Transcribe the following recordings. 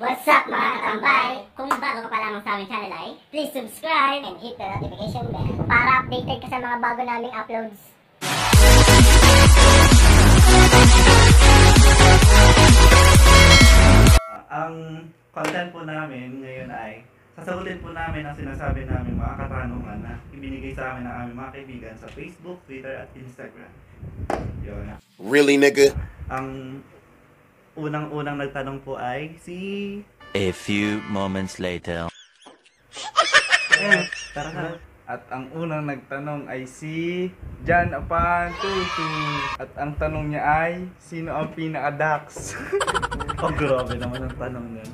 What's up mga katambay? Kung bago ka pa lamang sa aming channel ay, please subscribe and hit the notification bell para updated ka sa mga bago naming uploads. Ah, ang content po namin ngayon ay sasagutin po namin ang sinasabi namin mga katanungan na ibinigay sa amin ng aming mga kaibigan sa Facebook, Twitter at Instagram. Yun. Really, nigga? Ang unang-unang nagtanong po ay si... A few moments later. Eh, tara na. At ang unang nagtanong ay si Jan Apan Tutu. At ang tanong niya ay, sino ang pinaka-dax? Oh, grabe naman ang tanong nun.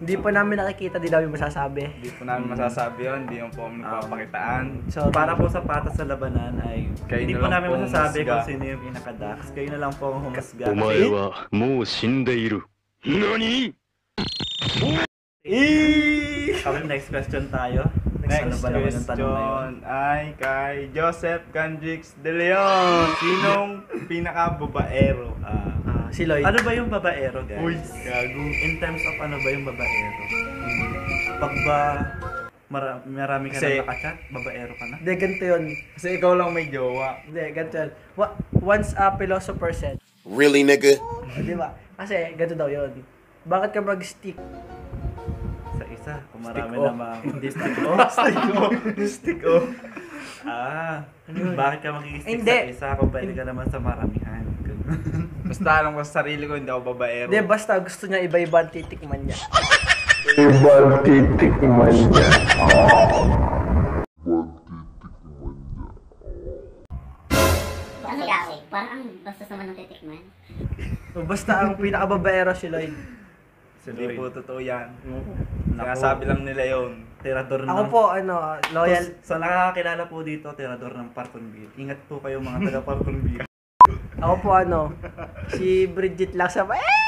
Hindi pa namin nakikita, di namin masasabi. Hindi po namin masasabi yun, hindi yung po kami nagpapakitaan. So, Para po sa patas sa labanan ay Kayo hindi na po lang namin po masasabi humusga. kung sino yung pinaka-dax. Kayo na lang po ang humusga. お前はもう死んでいる。何 Kami next question tayo. ano Next ba naman ang tanong na yun? question ay kay Joseph Candrix De Leon. Sinong pinaka-babaero? Ah, ah, si Lloyd. ano ba yung babaero, guys? Uy, gago. In terms of ano ba yung babaero? Pag ba mara- marami ka Kasi- na nakachat, babaero ka na? Hindi, ganito yun. Kasi ikaw lang may jowa. Hindi, ganito yun. Wa- once a philosopher said, Really, nigga? di ba? Kasi, ganito daw yun. Bakit ka mag-stick? Sa isa, kung marami Stick off. namang hindi stick off. Stick o. Stick o. ah, bakit ka makikistik Hindi. sa isa kung pwede ka naman sa maramihan? Basta alam ko sa sarili ko, hindi ako babaero. Hindi, basta gusto niya iba-iba ang titikman niya. Ano kasi? Parang ang bastos naman ng titikman. Basta ang pinakababaero si Lloyd. Hindi po totoo yan. Naku. Sinasabi lang nila yon. Tirador Ako ng... po, ano, loyal. Sa nakakakilala po dito, tirador ng Parkon Beer. Ingat po kayo mga taga Parkon Beer. Ako po, ano, si Bridget lang sa... Eh!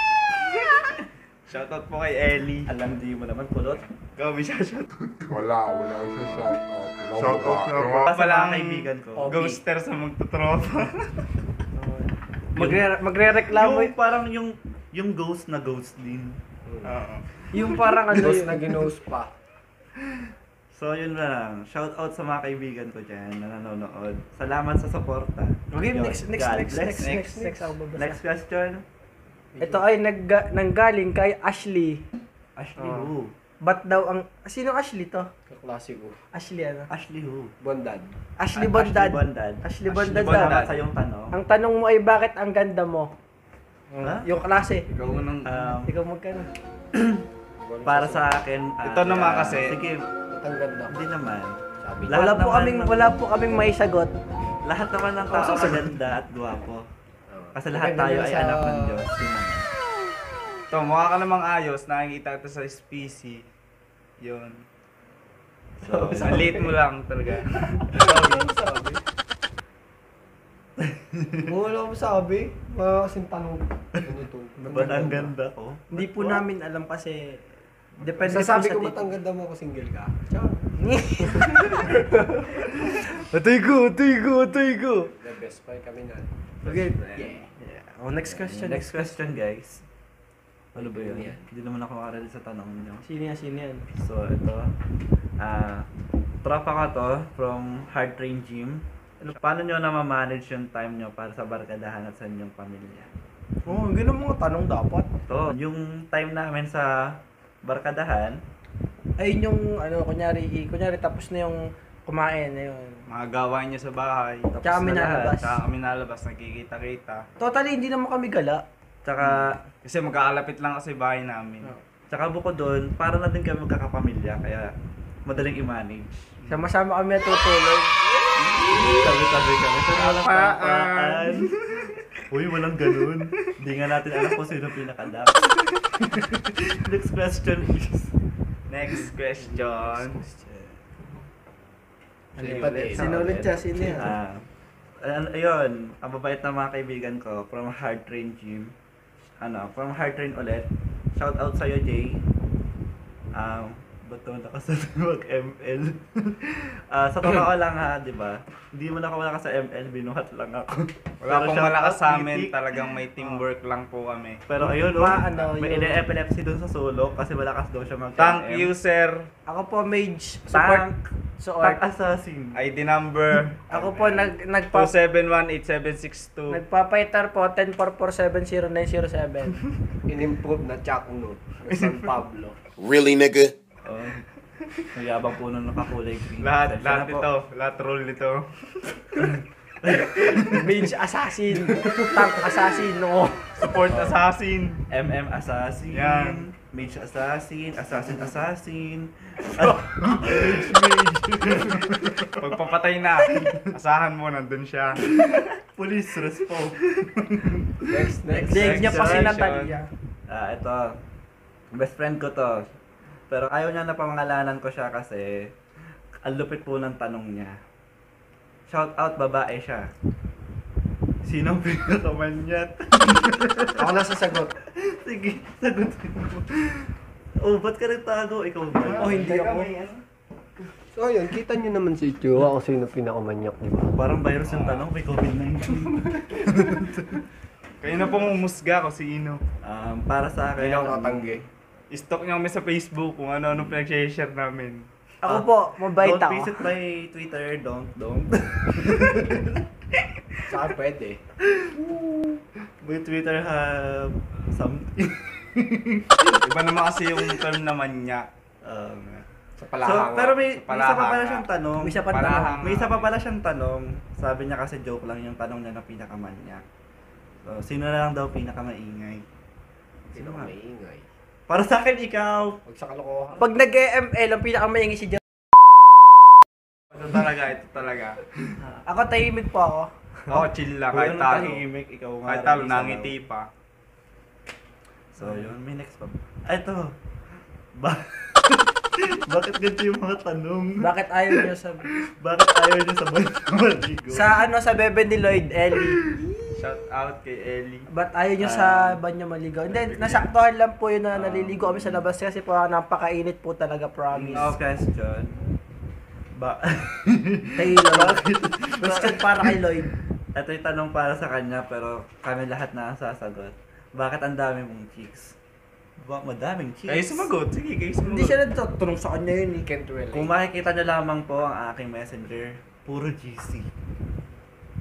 Shoutout po kay Ellie. Alam di mo naman, kulot. Ikaw, may shoutout. Wala, wala siya shoutout. Shoutout na po. Sa mga Palang kaibigan ko. Oh. Ghoster sa magtutropa. Magre magre-reklamo yung parang yung yung ghost na ghost din. Oo. yung parang ano yun. ginos pa. So yun na lang. Shout out sa mga kaibigan ko dyan na nanonood. Salamat sa suporta. Okay, Yun. next, next, God next, bless. next, next, next, ako babasa. Next question. Ito ay nagga, nanggaling kay Ashley. Ashley Ah. who? Ba't daw ang... Sino Ashley to? Kaklase ko. Ashley ano? Ashley who? Bondad. Ashley Ah, Bondad. Ashley Bondad. Ashley Ashley Bondad daw. Salamat sa iyong tanong. Ang tanong mo ay bakit ang ganda mo? Ha? Yung klase. Ikaw nang... Um, Ikaw magkano? para sa akin, ah, Ito naman kasi- Sige, Ang ganda. hindi naman. Sabi Lahat Wala po naman kaming ng- wala po kaming may sagot. Lahat naman ng tao maganda at gwapo. Kasi lahat Maganda tayo yun ay sa- anak ng Diyos. Yun naman. Ito, mukha ka namang ayos. Nakikita kita sa SPC. Yun. So, late mo lang talaga. Wala ko sabi. Wala kasing tanong. Ano to? ba't ang ganda ko? Hindi po namin alam kasi depende Sasabi ko ang ganda mo kung single ka? Atoy ko, atoy ko, atoy ko. The best friend kami na. Okay. Yeah. Oh, next question. Next question, guys. Ano ba yun? Hindi naman ako makarali sa tanong niyo. Sino yan, sino yan? So, ito. Ah, tropa ka to from Hard Train Gym. Ano, paano nyo na ma-manage yung time nyo para sa barkadahan at sa inyong pamilya? Oh, ang ganun mga tanong dapat. Ito, yung time namin sa barkadahan, Ayun yung, ano, kunyari, kunyari tapos na yung kumain na yun. Mga gawain niya sa bahay. tapos Tsaka kami na lahat. nalabas. Tsaka kami nalabas, nagkikita-kita. Totally, hindi naman kami gala. Tsaka, Kasi magkakalapit lang kasi bahay namin. tsaka bukod doon, para na din kami magkakapamilya, kaya madaling i-manage. Sama-sama kami natutulog. Tabi-tabi kami. So, walang Paan. papaan. Uy, walang ganun. Hindi nga natin alam kung sino pinakadap. Next question is. Next question. Ano yun? ulit. Sino ulit siya? Sino yan? Ah, ayun, ang babait na mga kaibigan ko from Hard Train Gym. Ano, from Hard Train ulit. Shout out sa'yo, Jay. Um, Ba't naman nakasunod mag-ML? Ah, sa totoo lang ha, di ba? Hindi mo na ako malakas sa ML, binuhat lang ako. Wala Pero pong shout malakas out, sa amin, Mitik. talagang may teamwork lang po kami. Pero ayun, oh, Ma, ano, may yung- epilepsy dun sa solo kasi malakas daw siya mag Thank you, sir. Ako po mage support. Tank. Support. Tank assassin. ID number Ako po nag nagpa 2718762. nagpa-fighter po 1044700907. In-improve na Chuck Note. San Pablo. Really, nigga? Oh. Mayabang po nung nakakulay green. Lahat, Pasensya lahat na po. ito, lahat role nito. mage assassin, tank assassin, no. Support assassin. MM assassin. Yan. Mage assassin. Assassin assassin. Pagpapatay na, asahan mo, nandun siya. Police response. Next, next. Leg niya pa si Section. Natalia. Ah, ito. Best friend ko to. Pero ayaw niya na pamangalanan ko siya kasi ang lupit po ng tanong niya. Shout out, babae siya. Sinong pinakamanyat? Ako na sasagot. Sige, sagutin mo. Oh, ba't ka nagtago? Ikaw ba? Oh, hindi ako. So ayun, kita nyo naman si Chua kung sino pinakamanyak, di ba? Parang virus yung tanong, may COVID-19. Kayo na pong umusga ko si Ino. um, para sa akin, Hindi ako tatanggi. Stalk niyo kami sa Facebook kung ano-ano pinag-share namin. Ako po, mabait don't ako. visit my Twitter, don't, don't. Saka pwede. my Twitter have something. Iba naman kasi yung term naman niya. Um, Sa so, palahanga. pero may, Sa may isa pa pala palahanga. siyang tanong. May isa pa Palahang- tanong. May isa pa pala siyang tanong. Sabi niya kasi joke lang yung tanong niya na pinakamanyak. So, sino na lang daw pinakamaingay? Sino ka maingay? Para sa akin, ikaw. Huwag sa kalokohan. Pag nag-ML, ang pinakamayangi si John. Ito talaga, ito talaga. Ako tahimik po ako. Ako chill lang, kahit talo. tahimik, ikaw nga Kahit talo, nangiti pa. So, yun. May next pa. Ay, ito. Ba- Bakit ganito yung mga tanong? Bakit ayaw niyo sa... Bakit ayaw niyo sa maligo? Sa ano, sa bebe ni Lloyd, Ellie. Shout out kay Ellie. Ba't ayaw niyo sa banyo maligo? Hindi, nasaktuhan lang po yun na naliligo kami sa labas kasi po napakainit po talaga, promise. No question. Ba Kay Lloyd. Question para kay Lloyd. Ito yung tanong para sa kanya pero kami lahat na ang sasagot. Bakit ang dami mong chicks? Ba, madaming chicks. Kayo sumagot. Sige, kayo sumagot. Hindi siya nagtatanong sa kanya yun eh. Can't relate. Kung makikita nyo lamang po ang aking messenger, puro GC.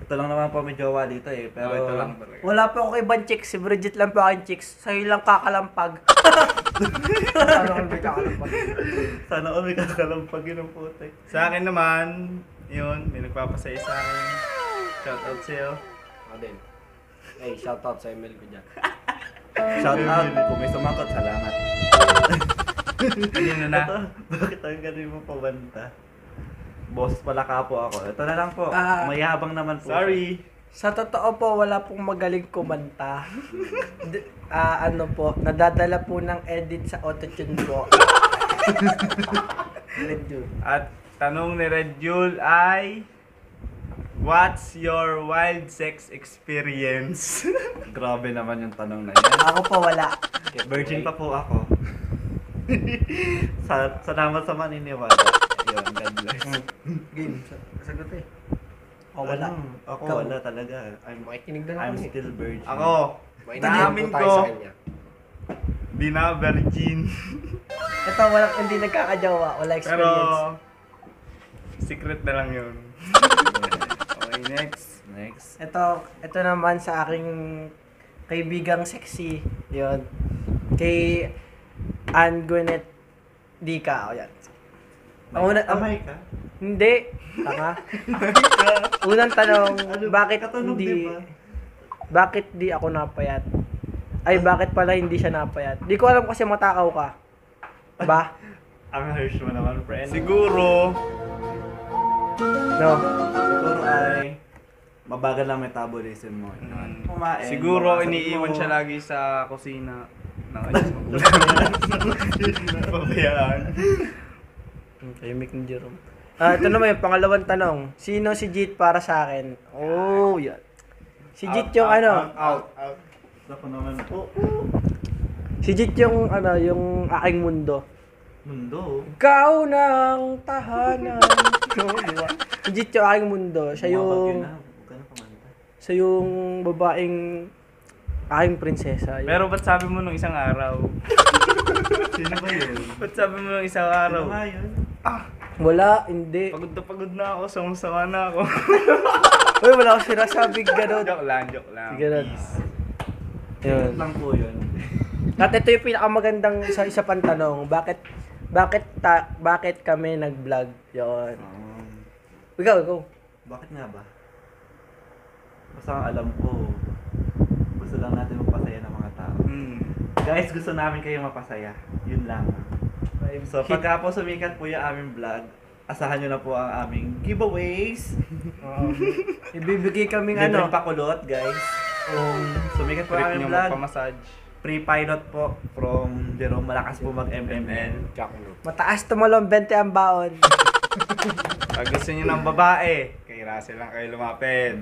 Ito lang naman po may jowa dito eh. Pero Pero ito lang talaga. Wala po ako ibang chicks. Si Bridget lang po aking chicks. Sa'yo lang kakalampag. Sana kung may kakalampag. Sana all may kakalampagin ng putek. Sa akin naman, yun, may nagpapasaya sa akin. Shout out sa'yo. Ako din. Hey, shoutout sa email ko dyan. Shout out kung may sumakot, salamat. Ayun na na. Ito, bakit ang galing mo pabanta? Boss pala ka po ako. Ito na lang po. Ah. Mayabang naman po. Sorry. Sa totoo po, wala pong magaling kumanta. D- ah, ano po, nadadala po ng edit sa autotune po. Medyo. At tanong ni Red Jule ay, What's your wild sex experience? Grabe naman yung tanong na yan. Ako po wala. Virgin pa po ako. sa, salamat sa maniniwala. Yun, God bless. Game. Sagot eh. O wala. Ano, ako Ikaw. wala talaga. I'm, Makikinig na I'm naman eh. still virgin. Ako, May naamin tayo ko, sa kanya. di na virgin. Ito, walang, hindi nagkakajawa. Wala Pero, experience. secret na lang yun. okay, next. Next. Ito, ito naman sa aking kaibigang sexy. Yun. Kay Ann Gwyneth Dika. O yan. Ang una, ang, Amay ka? hindi. Tanga. Unang tanong, bakit Katanong, hindi diba? bakit di ako napayat? Ay, bakit pala hindi siya napayat? Di ko alam kasi matakaw ka. Ba? Ang harsh mo naman, friend. Siguro, No. Siguro ay mabagal lang metabolism mo. Mm. Kumain. siguro bawasan iniiwan mo. siya lagi sa kusina. ng kanyang magulang. Pabayaan. Tahimik ni Jerome. Ah, ito naman yung pangalawang tanong. Sino si Jit para sa akin? Oh, yan. Si Jit yung ano, Out, out. Ako naman po. si Jit yung ano, yung aking mundo. Mundo. Ikaw ng tahanan. no, di ba? Hindi yung aking mundo. Siya yung, yun siya yung babaeng aking prinsesa. Yun. Pero ba't sabi mo nung isang araw? Sino ba yun? Ba't sabi mo nung isang Sino araw? nga yun? Wala, hindi. Pagod na pagod na ako, sama-sama na ako. Uy, wala akong sinasabi ganun. joke lang, joke lang. Peace. Yun. Lang po yun. At ito yung pinakamagandang sa isa pang tanong. Bakit bakit ta, bakit kami nag-vlog? Yun. Um, Ikaw, ikaw. bakit nga ba? Basta alam ko, gusto lang natin magpasaya ng mga tao. Hmm. Guys, gusto namin kayo mapasaya. Yun lang. So, pagka po sumikat po yung aming vlog, asahan nyo na po ang aming giveaways. Um, ibibigay kaming Libreng ano. pakulot, guys. Um, sumikat po ang aming vlog. magpamassage. Free pilot po from Jerome Malakas po mag-MML. Mataas tumalong 20 ang baon. Pag gusto nyo ng babae, kay Russell lang kayo lumapit.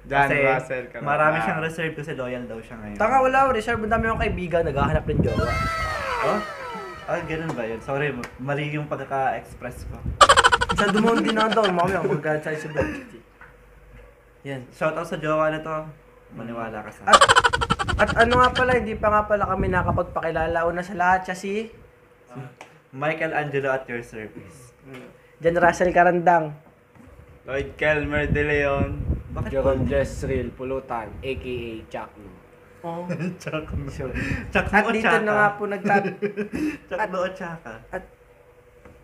John Kasi Russell ka na marami ba? siyang reserve kasi loyal daw siya ngayon. Taka wala, reserve. Ang dami akong kaibigan, naghahanap ng jowa. Oh? Ah, ganun ba yun? Sorry, mali yung pagkaka-express ko. Sa dumon din na daw, mamaya magkakalit sa isang Yan. Shoutout sa jowa na to. Maniwala ka sa At, at ano nga pala, hindi pa nga pala kami nakapagpakilala. Una sa lahat siya si Michael Angelo at your service. Jan Russell Karandang. Lloyd Kelmer de Leon. Bakit Jerome Jezreel Pulutan, a.k.a. Chakno. Oh. Chak Sure. Chak At dito na nga po nagtat Chak no chaka. at,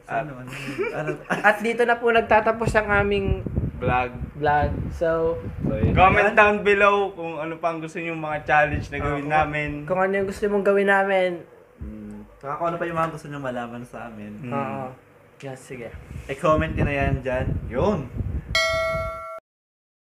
Ano? Ano? ano? at dito na po nagtatapos ang aming Vlog. vlog. So, So, Comment yan. down below kung ano pang gusto nyo mga challenge na gawin namin. kung ano yung gusto mong gawin namin, Mm. Saka kung ano pa yung mga gusto nyo malaman sa amin. Mm. oo. Yes, sige. I-comment nyo na yan dyan. Yun.